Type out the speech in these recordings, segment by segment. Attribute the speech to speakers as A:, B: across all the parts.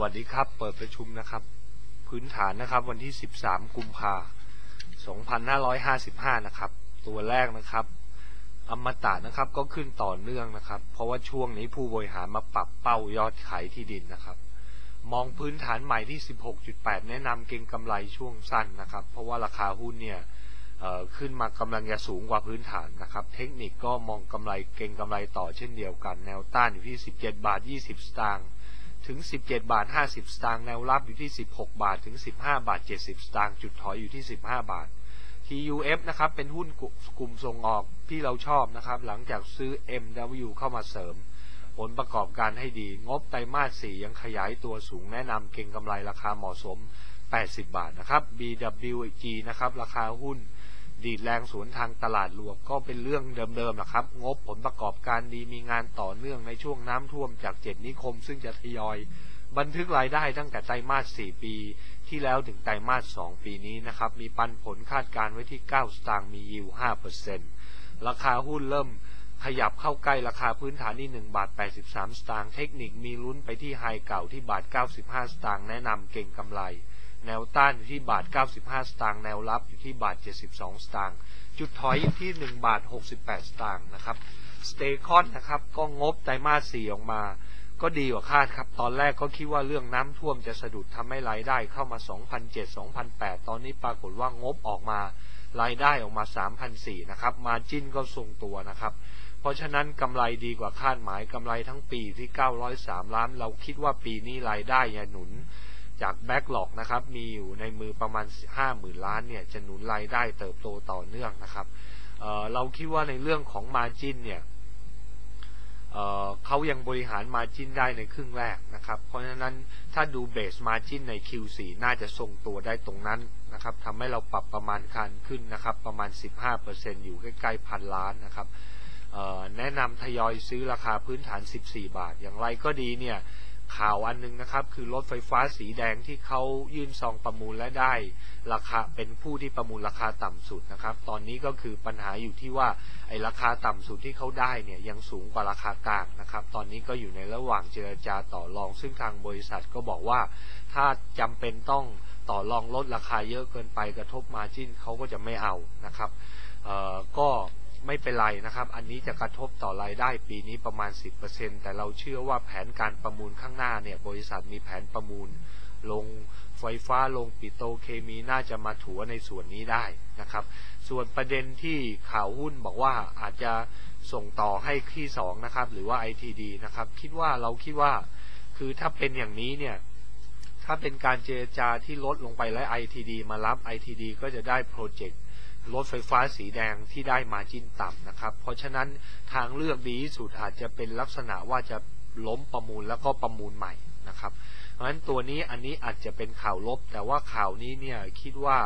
A: วัสดีครับ เปิดประชุมนะครับ พื้นฐานนะครับ วันที่ 13 กุมภา2555 นะครับ ตัวแรกนะครับ อมตะนะครับก็ขึ้นต่อเนื่องนะครับ เพราะว่าช่วงนี้ผู้บริหารมาปรับเป้ายอดขายที่ดินนะครับ มองพื้นฐานใหม่ที่ 16.8 แนะนำเก็งกำไรช่วงสั้นนะครับ เพราะว่าราคาหุ้นเนี่ยขึ้นมากำลังจะสูงกว่าพื้นฐานนะครับ เทคนิคก็มองกำไรเก็งกำไรต่อเช่นเดียวกัน แนวต้านอยู่ที่ 17 บาท 20 สตางค์ ถึง 17 บาท 50 สตางค์แนวรับอยู่ที่ 16 บาทถึง 15 บาท 70 สตางค์จุดถอยอยู่ที่ 15 บาท TUF นะครับ เป็นหุ้นกลุ่มส่งออกที่เราชอบนะครับ หลังจากซื้อ MW เข้ามาเสริม ผลประกอบการให้ดี งบไตรมาส 4 ยังขยายตัวสูงแนะนำเก่งกำไรราคาเหมาะสม 80 บาทนะครับ BWG นะครับ ราคาหุ้น ดีดแรงสวนทางตลาดรวมก็เป็นเรื่องเดิมๆนะครับ งบผลประกอบการดีมีงานต่อเนื่องในช่วงน้ำท่วมจากเจ็ดนิคม ซึ่งจะทยอย บันทึกรายได้ตั้งแต่ไตรมาส 4 ปี ที่แล้วถึงไตรมาส 2 ปีนี้นะครับ มีปันผลคาดการไว้ที่ 9 สตางค์มียิว5%ราคาหุ้นเริ่มขยับเข้าใกล้ราคาพื้นฐานที่1บาท 83 สตางค์เทคนิคมีลุ้นไปที่ไฮเก่าที่บาท 95 สตางค์แนะนำเก่งกำไร แนวต้านอยู่ที่บาท 95 สตางค์ แนวรับอยู่ที่บาท 72 สตางค์ จุดถอยอยู่ที่ 1 บาท 68 สตางค์นะครับ สเตคอนนะครับ ก็งบไตรมาส 4 ออกมา ก็ดีกว่าคาดครับ ตอนแรกก็คิดว่าเรื่องน้ำท่วมจะสะดุดทำให้รายได้เข้ามา 2,007 2,008 ตอนนี้ปรากฏว่างบออกมารายได้ออกมา3,004นะครับ มาจิ้นก็ทรงตัวนะครับ เพราะฉะนั้นกำไรดีกว่าคาดหมายกำไรทั้งปีที่ 903 ล้าน เราคิดว่าปีนี้รายได้จะหนุน จากแบ็กหลอกนะครับ มีอยู่ในมือประมาณ 50,000 ล้านเนี่ย จะหนุนรายได้เติบโตต่อเนื่องนะครับเเราคิดว่าในเรื่องของมาจิ้นเนี่ยเขายังบริหารมาจินได้ในครึ่งแรกนะครับ เพราะฉะนั้นถ้าดูเบสมาจินใน Q4 น่าจะทรงตัวได้ตรงนั้นนะครับทำให้เราปรับประมาณคันขึ้นนะครับ ประมาณ 15%อยู่ใกล้ๆพันล้านนะครับแนะนำทยอยซื้อราคาพื้นฐาน 14 บาท อย่างไรก็ดีเนี่ย ข่าวอันนึงนะครับ คือรถไฟฟ้าสีแดงที่เขายื่นซองประมูลและได้ ราคาเป็นผู้ที่ประมูลราคาต่ำสุดนะครับ ตอนนี้ก็คือปัญหาอยู่ที่ว่าไอ้ราคาต่ำสุดที่เขาได้เนี่ยยังสูงกว่าราคากลางนะครับ ตอนนี้ก็อยู่ในระหว่างเจรจาต่อรอง ซึ่งทางบริษัทก็บอกว่า ถ้าจำเป็นต้องต่อรองลดราคาเยอะเกินไปกระทบมาจิ้นเขาก็จะไม่เอานะครับก็ ไม่เป็นไรนะครับ อันนี้จะกระทบต่อรายได้ปีนี้ประมาณ 10%แต่เราเชื่อว่าแผนการประมูลข้างหน้าเนี่ย บริษัทมีแผนประมูล ลงไฟฟ้าลงปิโตเคมีน่าจะมาถัวในส่วนนี้ได้นะครับ ส่วนประเด็นที่ข่าวหุ้นบอกว่าอาจจะส่งต่อให้ที่2นะครับ หรือว่า ITD นะครับ คิดว่าเราคิดว่า คือถ้าเป็นอย่างนี้เนี่ย ถ้าเป็นการเจรจาที่ลดลงไปและ ITD มารับ ITD ก็จะได้โปรเจกต์ รถไฟฟ้าสีแดงที่ได้มาจิ้นต่ำนะครับ เพราะฉะนั้นทางเลือกดีที่สุดอาจจะเป็นลักษณะว่าจะล้มประมูลแล้วก็ประมูลใหม่นะครับ เพราะฉะนั้นตัวนี้อันนี้อาจจะเป็นข่าวลบ แต่ว่าข่าวนี้เนี่ยคิดว่า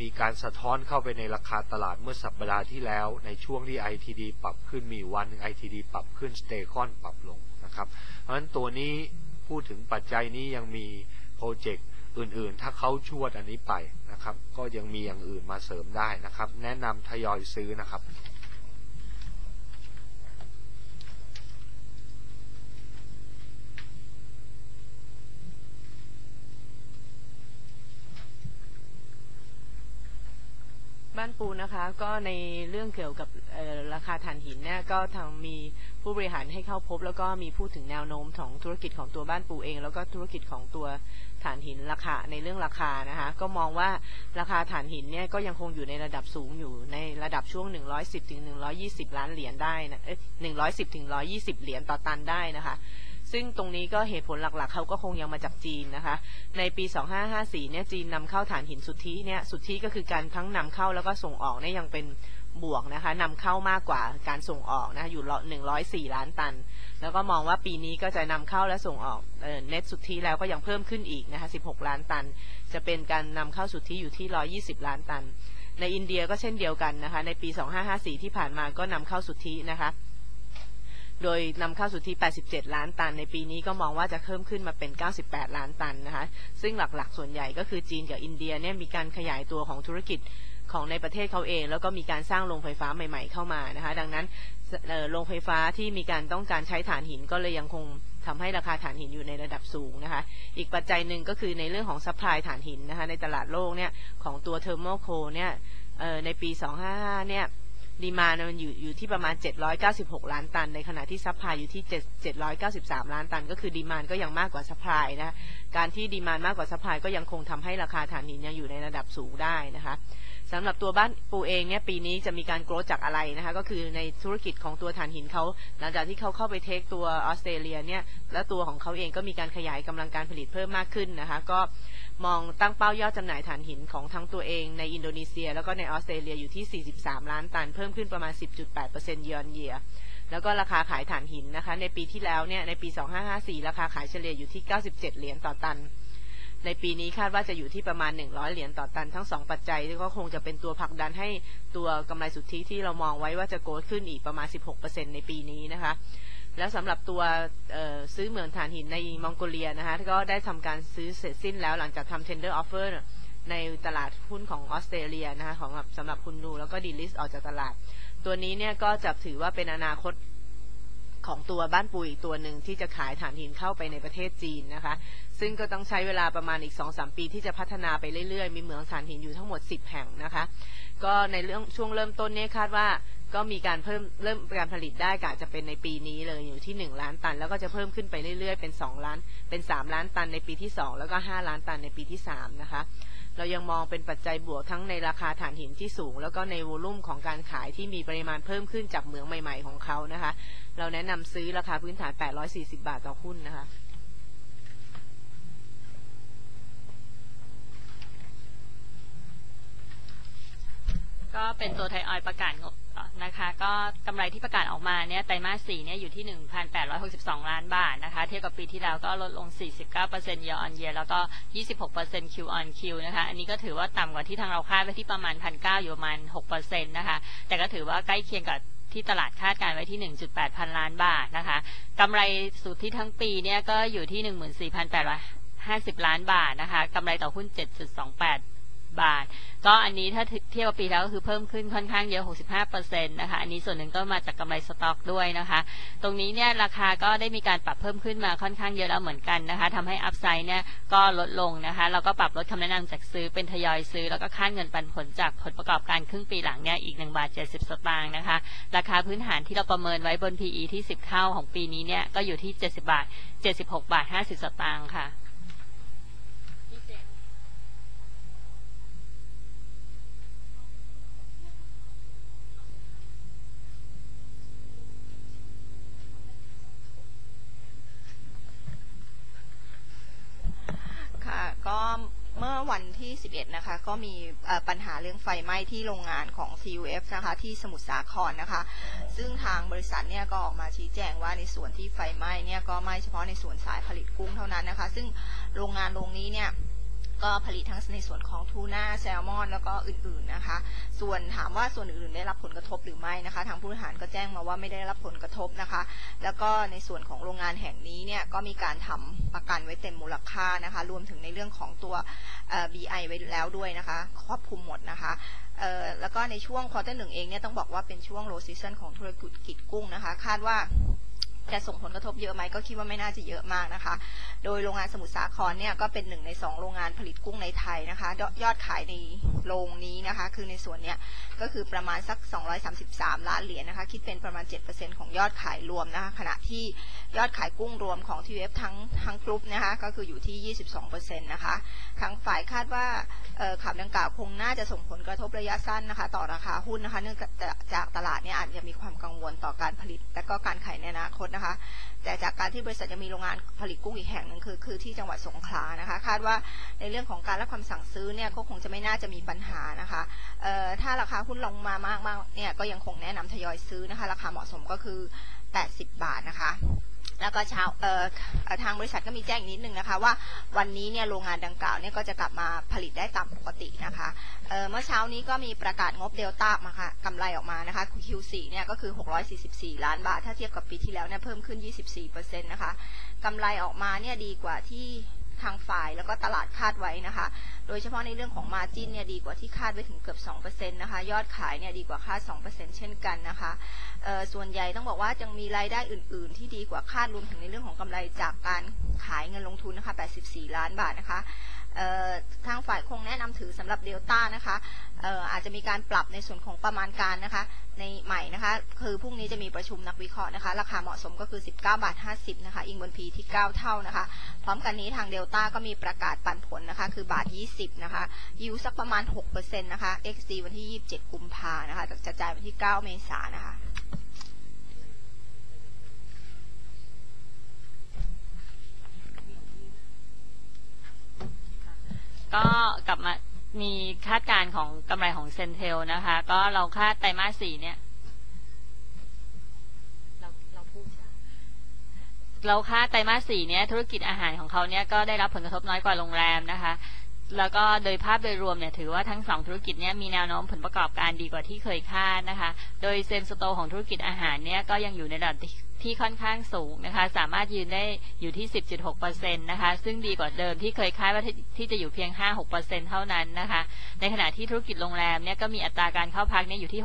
A: มีการสะท้อนเข้าไปในราคาตลาดเมื่อสัปดาห์ที่แล้ว ในช่วงที่ ITD ปรับขึ้นมีวัน ITD ปรับขึ้นสเตคอนปรับลงนะครับ เพราะฉะนั้นตัวนี้พูดถึงปัจจัยนี้ยังมีโปรเจกต์ อื่นๆ ถ้าเขาชวดอันนี้ไปนะครับ ก็ยังมีอย่างอื่นมาเสริมได้นะครับ แนะนำทยอยซื้อนะครับ
B: บ้านปูนะคะก็ในเรื่องเกี่ยวกับราคาถ่านหินเนี่ยก็ทางมีผู้บริหารให้เข้าพบ แล้วก็มีพูดถึงแนวโน้มของธุรกิจของตัวบ้านปูเอง แล้วก็ธุรกิจของตัวถ่านหินราคาในเรื่องราคานะคะก็มองว่าราคาถ่านหินเนี่ยก็ยังคงอยู่ในระดับสูงอยู่ในระดับช่วง 110ถึง120 ล้านเหรียญได้นะเอ้ย110ถึง120 เหรียญต่อตันได้นะคะ ซึ่งตรงนี้ก็เหตุผลหลักๆ เขาก็คงยังมาจากจีนนะคะ ในปี 2554 เนี่ยจีนนำเข้าถ่านหินสุทธิเนี่ยสุทธิก็คือการทั้งนำเข้าแล้วก็ส่งออกเนี่ยยังเป็นบวกนะคะนำเข้ามากกว่าการส่งออกนะอยู่หนึ่งร้อยสี่ล้านตัน แล้วก็มองว่าปีนี้ก็จะนำเข้าและส่งออกเน็ตสุทธิแล้วก็ยังเพิ่มขึ้นอีกนะคะสิบหกล้านตัน จะเป็นการนำเข้าสุทธิอยู่ที่ร้อยี่สิบล้านตัน ในอินเดียก็เช่นเดียวกันนะคะในปีสองหห้าสี่ที่ผ่านมาก็นำเข้าสุทธินะคะ โดยนำเข้าสุทธิ 87 ล้านตัน ในปีนี้ก็มองว่าจะเพิ่มขึ้นมาเป็น 98 ล้านตันนะคะ ซึ่งหลักๆ ส่วนใหญ่ก็คือจีนกับอินเดียเนี่ยมีการขยายตัวของธุรกิจของในประเทศเขาเอง แล้วก็มีการสร้างโรงไฟฟ้าใหม่ ๆ เข้ามานะคะ ดังนั้นโรงไฟฟ้าที่มีการต้องการใช้ถ่านหินก็เลยยังคงทำให้ราคาถ่านหินอยู่ในระดับสูงนะคะ อีกปัจจัยหนึ่งก็คือในเรื่องของ supply ถ่านหินนะคะ ในตลาดโลกเนี่ยของตัว thermal coal เนี่ยในปี 255 เนี่ย demand มันอยู่อยู่ที่ประมาณ 796 ล้านตัน ในขณะที่ supply อยู่ที่ 793 ล้านตัน ก็คือ demand ก็ยังมากกว่า supply นะการที่ demand มากกว่า supply ก็ยังคงทำให้ราคาถ่านหินยังอยู่ในระดับสูงได้นะคะ สำหรับตัวบ้านปูเองเนี่ยปีนี้จะมีการ growth จากอะไรนะคะก็คือในธุรกิจของตัวถ่านหินเขาหลังจากที่เขาเข้าไป take ตัวออสเตรเลียเนี่ยและตัวของเขาเองก็มีการขยายกำลังการผลิตเพิ่มมากขึ้นนะคะก็มองตั้งเป้ายอดจำหน่ายถ่านหินของทั้งตัวเองในอินโดนีเซีย แล้วก็ในออสเตรเลียอยู่ที่ 43 ล้านตัน เพิ่มขึ้นประมาณ 10.8%เยอนเยียแล้วก็ราคาขายถ่านหินนะคะในปีที่แล้วเนี่ยในปี 2554 ราคาขายเฉลี่ยอยู่ที่ 97 เหรียญต่อตัน ในปีนี้คาดว่าจะอยู่ที่ประมาณ 100 เหรียญต่อตันทั้ง 2 ปัจจัยก็คงจะเป็นตัวผลักดันให้ตัวกำไรสุทธิที่เรามองไว้ว่าจะโกรธขึ้นอีกประมาณ 16%ในปีนี้นะคะแล้วสำหรับตัวซื้อเหมืองถ่านหินในมองโกเลียนะคะก็ได้ทำการซื้อเสร็จสิ้นแล้วหลังจากทำ tender offer ในตลาดหุ้นของออสเตรเลียนะคะของสำหรับคุณนูแล้วก็ดีลิสออกจากตลาด ตัวนี้เนี่ยก็จะถือว่าเป็นอนาคต ของตัวบ้านปุ๋ยตัวหนึ่งที่จะขายถ่านหินเข้าไปในประเทศจีนนะคะ ซึ่งก็ต้องใช้เวลาประมาณอีก 2-3 ปีที่จะพัฒนาไปเรื่อยๆ มีเหมืองถ่านหินอยู่ทั้งหมด 10 แห่งนะคะ ก็ในเรื่องช่วงเริ่มต้นเนี่ยคาดว่าก็มีการเพิ่มเริ่มการผลิตได้กะจะเป็นในปีนี้เลยอยู่ที่ 1 ล้านตัน แล้วก็จะเพิ่มขึ้นไปเรื่อยๆ เป็น 2 ล้านเป็น 3 ล้านตันในปีที่ 2 แล้วก็ 5 ล้านตันในปีที่ 3 นะคะ เรายังมองเป็นปัจจัยบวกทั้งในราคาถ่านหินที่สูง แล้วก็ในวอลุ่มของการขายที่มีปริมาณเพิ่มขึ้นจากเหมืองใหม่ ๆ ของเขานะคะ เราแนะนำซื้อราคาพื้นฐาน 840 บาทต่อหุ้นนะคะ
C: ก็เป็นตัวไทยออยล์ประกาศงบ นะคะก็กำไรที่ประกาศออกมาเนี่ยไตรมาสสี่เนี่ยอยู่ที่ 1,862 ล้านบาทนะคะเทียบกับปีที่แล้วก็ลดลง 49% year on year แล้วก็ 26% Q on Q นะคะอันนี้ก็ถือว่าต่ำกว่าที่ทางเราคาดไว้ที่ประมาณ 1,900 อยู่ประมาณ 6%นะคะแต่ก็ถือว่าใกล้เคียงกับที่ตลาดคาดการไว้ที่ 1.8 พันล้านบาทนะคะกำไรสุทธิทั้งปีเนี่ยก็อยู่ที่ 14,850 ล้านบาทนะคะกำไรต่อหุ้น 7.28 บาท ก็อันนี้ถ้าเทียบกับปีแล้วก็คือเพิ่มขึ้นค่อนข้างเยอะ 65%นะคะ อันนี้ส่วนหนึ่งก็มาจากกำไรสต็อกด้วยนะคะ ตรงนี้เนี่ยราคาก็ได้มีการปรับเพิ่มขึ้นมาค่อนข้างเยอะแล้วเหมือนกันนะคะทำให้อัพไซด์เนี่ยก็ลดลงนะคะ เราก็ปรับลดคำแนะนำจากซื้อเป็นทยอยซื้อ แล้วก็ค่าเงินปันผลจากผลประกอบการครึ่งปีหลังเนี่ยอีก1บาท70 สตางค์นะคะ ราคาพื้นฐานที่เราประเมินไว้บน PE ที่ 10 เท่าของปีนี้เนี่ยก็อยู่ที่ 70 บาท 76 บาท 50 สตางค์ค่ะ
D: ก็เมื่อวันที่ 11 นะคะ ก็มีปัญหาเรื่องไฟไหม้ที่โรงงานของ CUF นะคะ ที่สมุทรสาครนะคะ ซึ่งทางบริษัทเนี่ยก็ออกมาชี้แจงว่าในส่วนที่ไฟไหม้เนี่ยก็ไหม้เฉพาะในส่วนสายผลิตกุ้งเท่านั้นนะคะ ซึ่งโรงงานโรงนี้เนี่ย ก็ผลิตทั้งในส่วนของทูน่าแซลมอน แล้วก็อื่นๆนะคะ ส่วนถามว่าส่วนอื่นได้รับผลกระทบหรือไม่นะคะ ทางผู้บริหารก็แจ้งมาว่าไม่ได้รับผลกระทบนะคะ แล้วก็ในส่วนของโรงงานแห่งนี้เนี่ยก็มีการทำประกันไว้เต็มมูลค่านะคะ รวมถึงในเรื่องของตัว BI ไว้แล้วด้วยนะคะครอบคลุมหมดนะคะแล้วก็ในช่วง quarter หนึ่งเองเนี่ยต้องบอกว่าเป็นช่วง low season ของธุรกิจกุ้งนะคะ คาดว่า จะส่งผลกระทบเยอะไหมก็คิดว่าไม่น่าจะเยอะมากนะคะ โดยโรงงานสมุทรสาครเนี่ยก็เป็นหนึ่งในสองโรงงานผลิตกุ้งในไทยนะคะ ยอดขายในโรงนี้นะคะ คือในส่วนเนี้ยก็คือประมาณสัก 233 ล้านเหรียญนะคะ คิดเป็นประมาณ 7%ของยอดขายรวมนะคะ ขณะที่ยอดขายกุ้งรวมของ TUF ทั้งทั้งกลุ่มนะคะ ก็คืออยู่ที่ 22%นะคะทางฝ่ายคาดว่าข่าวดังกล่าวคงน่าจะส่งผลกระทบระยะสั้นนะคะ ต่อราคาหุ้นนะคะ เนื่องจากตลาดเนี่ยอาจจะมีความกังวลต่อการผลิต และก็การขายในอนาคตนะคะ แต่จากการที่บริษัทจะมีโรงงานผลิตกุ้งอีกแห่งหนึ่งคือคือที่จังหวัดสงขลานะคะ คาดว่าในเรื่องของการรับคำสั่งซื้อเนี่ยก็คงจะไม่น่าจะมีปัญหานะคะเอ่อถ้าราคาหุ้นลงมามากมากเนี่ยก็ยังคงแนะนำทยอยซื้อนะคะ ราคาเหมาะสมก็คือ 80 บาทนะคะ แล้วก็เช้าเอ่อทางบริษัทก็มีแจ้งนิดนึงนะคะ ว่าวันนี้เนี่ยโรงงานดังกล่าวเนี่ยก็จะกลับมาผลิตได้ตามปกตินะคะเเมื่อเช้านี้ก็มีประกาศงบเดลต้ามาค่ะกำไรออกมานะคะ Q4 เนี่ยก็คือ 644 ล้านบาท ถ้าเทียบกับปีที่แล้วเนี่ยเพิ่มขึ้น 24%นะคะกำไรออกมาเนี่ยดีกว่าที่ ทางฝ่ายแล้วก็ตลาดคาดไว้นะคะ โดยเฉพาะในเรื่องของมาจินเนี่ยดีกว่าที่คาดไว้ถึงเกือบ 2%นะคะ ยอดขายเนี่ยดีกว่าคาด 2%เช่นกันนะคะ ส่วนใหญ่ต้องบอกว่ายังมีรายได้อื่น ๆ ที่ดีกว่าคาดรวมถึงในเรื่องของกำไรจากการขายเงินลงทุนนะคะ 84 ล้านบาทนะคะทางฝ่ายคงแนะนำถือสำหรับเดลต้านะคะเอ่ออาจจะมีการปรับในส่วนของประมาณการนะคะในใหม่นะคะคือพรุ่งนี้จะมีประชุมนักวิเคราะห์นะคะ ราคาเหมาะสมก็คือ 19 บาท 50 นะคะ อิงบนพีที่ 9 เท่านะคะ พร้อมกันนี้ทางเดลต้าก็มีประกาศปันผลนะคะ คือบาท 20 นะคะ ยิวสักประมาณ 6%นะคะ XD วันที่ 27 กุมภานะคะจะจ่ายวันที่ 9 เมษายนนะคะ
C: ก็กลับมามีคาดการณ์ของกำไรของ CENTEL นะคะ ก็เราคาดไตรมาสสี่เนี่ย เราเราพูดใช่เราคาดไตรมาสสี่เนี่ยธุรกิจอาหารของเขาเนี่ยก็ได้รับผลกระทบน้อยกว่าโรงแรมนะคะ แล้วก็โดยภาพโดยรวมเนี่ยถือว่าทั้งสองธุรกิจเนี่ยมีแนวโน้มผลประกอบการดีกว่าที่เคยคาดนะคะ โดยเซมสโตของธุรกิจอาหารเนี่ยก็ยังอยู่ในระดับ ที่ค่อนข้างสูงนะคะ สามารถยืนได้อยู่ที่ 10.6%นะคะ ซึ่งดีกว่าเดิมที่เคยคาดว่าที่จะอยู่เพียง 5-6%เท่านั้นนะคะ ในขณะที่ธุรกิจโรงแรมเนี่ยก็มีอัตราการเข้าพักเนี่ยอยู่ที่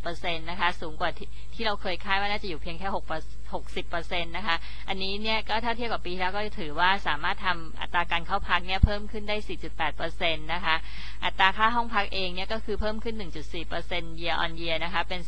C: 64%นะคะ สูงกว่าที่ที่เราเคยคาดว่าน่าจะอยู่เพียงแค่ 6 60%นะคะ อันนี้เนี่ยก็ถ้าเทียบกับปีแล้วก็ถือว่าสามารถทำอัตราการเข้าพักเนี่ยเพิ่มขึ้นได้ 4.8%นะคะ อัตราค่าห้องพักเองเนี่ยก็คือเพิ่มขึ้น 1.4% year on year นะคะ เป็น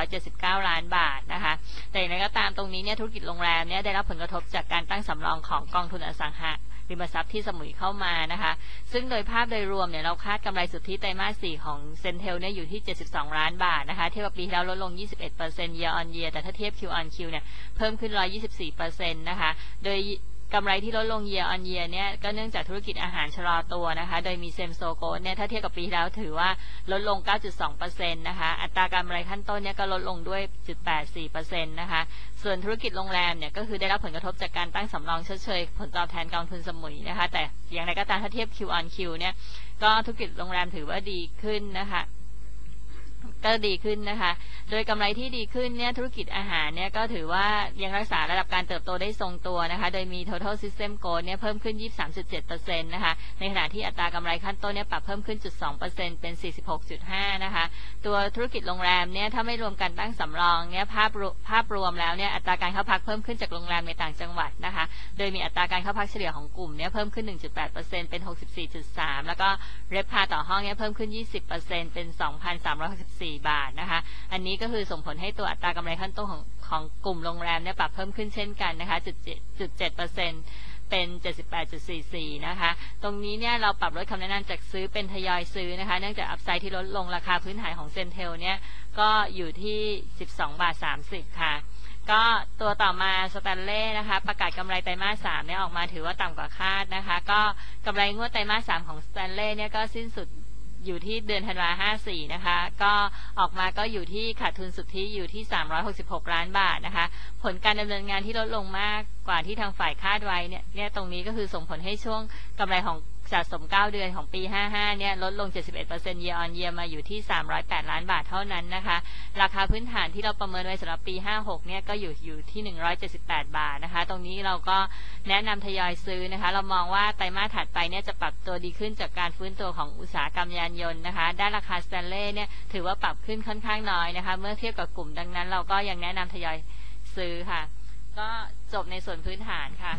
C: 3,679 ล้านบาทนะคะ แต่อย่างไรก็ตามตรงนี้เนี่ยธุรกิจโรงแรมเนี่ยได้รับผลกระทบจากการตั้งสำรองของกองทุนอสังหา ริมทรัพย์ที่สมุยเข้ามานะคะ ซึ่งโดยภาพโดยรวมเนี่ยเราคาดกำไรสุทธิไตรมาส 4 ของเซนเทลเนี่ยอยู่ที่ 72 ล้านบาทนะคะเทียบกับปีที่แล้วลดลง 21% year on year แต่ถ้าเทียบ Q on Q เนี่ยเพิ่มขึ้น 124%นะคะ โดยกำไรที่ลดลง year on year เนี่ยก็เนื่องจากธุรกิจอาหารชะลอตัวนะคะ โดยมี same store growth เนี่ยถ้าเทียบกับปีที่แล้วถือว่าลดลง 9.2%นะคะ อัตรากำไรขั้นต้นเนี่ยก็ลดลงด้วย 0.84%นะคะ ส่วนธุรกิจโรงแรมเนี่ยก็คือได้รับผลกระทบจากการตั้งสำรองชดเชยผลตอบแทนกองทุนสมุยนะคะ แต่อย่างไรก็ตามถ้าเทียบ Q on Q เนี่ยก็ธุรกิจโรงแรมถือว่าดีขึ้นนะคะ ก็ดีขึ้นนะคะ โดยกำไรที่ดีขึ้นเนี่ยธุรกิจอาหารเนี่ยก็ถือว่ายังรักษาระดับการเติบโตได้ทรงตัวนะคะ โดยมี total system growth เนี่ยเพิ่มขึ้น 23.7%นะคะ ในขณะที่อัตรากำไรขั้นต้นเนี่ยปรับเพิ่มขึ้น 0.2%เป็น 46.5 นะคะ ตัวธุรกิจโรงแรมเนี่ยถ้าไม่รวมการตั้งสำรองเนี่ยภาพภาพรวมแล้วเนี่ยอัตราการเข้าพักเพิ่มขึ้นจากโรงแรมในต่างจังหวัดนะคะ โดยมีอัตราการเข้าพักเฉลี่ยของกลุ่มเนี่ยเพิ่มขึ้น 1.8%เป็น 64.3 แล้วก็เรพาต่อห้องเนี่ยเพิ่มขึ้น 20%เป็น 2,364บาทนะคะ อันนี้ก็คือส่งผลให้ตัวอัตรากำไรขั้นต้นของของกลุ่มโรงแรมเนี่ยปรับเพิ่มขึ้นเช่นกันนะคะจุดจุดเจ็ดเปอร์เซ็นต์เป็น 78.44 นะคะ ตรงนี้เนี่ยเราปรับลดคำแนะนำจากซื้อเป็นทยอยซื้อนะคะ เนื่องจาก upside ที่ลดลงราคาพื้นฐานของ CENTEL เนี่ยก็อยู่ที่ 12 บาท 30 ค่ะ ก็ตัวต่อมาสแตนเล่นะคะ ประกาศกำไรไตรมาสสามเนี่ยออกมาถือว่าต่ำกว่าคาดนะคะ ก็กำไรงวดไตรมาสสามของสแตนเล่เนี่ยก็สิ้นสุด อยู่ที่เดือนธันวา54นะคะ ก็ออกมาก็อยู่ที่ขาดทุนสุทธิอยู่ที่ 366 ล้านบาทนะคะ ผลการดำเนินงานที่ลดลงมากกว่าที่ทางฝ่ายคาดไว้เนี่ยเนี่ยตรงนี้ก็คือส่งผลให้ช่วงกำไรของ สะสม 9 เดือนของปี 55 เนี่ย ลดลง 71% year on year มาอยู่ที่ 308 ล้านบาทเท่านั้นนะคะ ราคาพื้นฐานที่เราประเมินไว้สำหรับปี 56 เนี่ย ก็อยู่อยู่ที่ 178 บาทนะคะ ตรงนี้เราก็แนะนำทยอยซื้อนะคะ เรามองว่าไตรมาสถัดไปเนี่ย จะปรับตัวดีขึ้นจากการฟื้นตัวของอุตสาหกรรมยานยนต์นะคะ ด้านราคาสแตนเล่เนี่ย ถือว่าปรับขึ้นค่อนข้างน้อยนะคะ เมื่อเทียบกับกลุ่มดังนั้น เราก็ยังแนะนำทยอยซื้อค่ะ ก็จบในส่วนพื้นฐานค่ะ